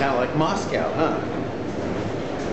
Kind of like Moscow, huh?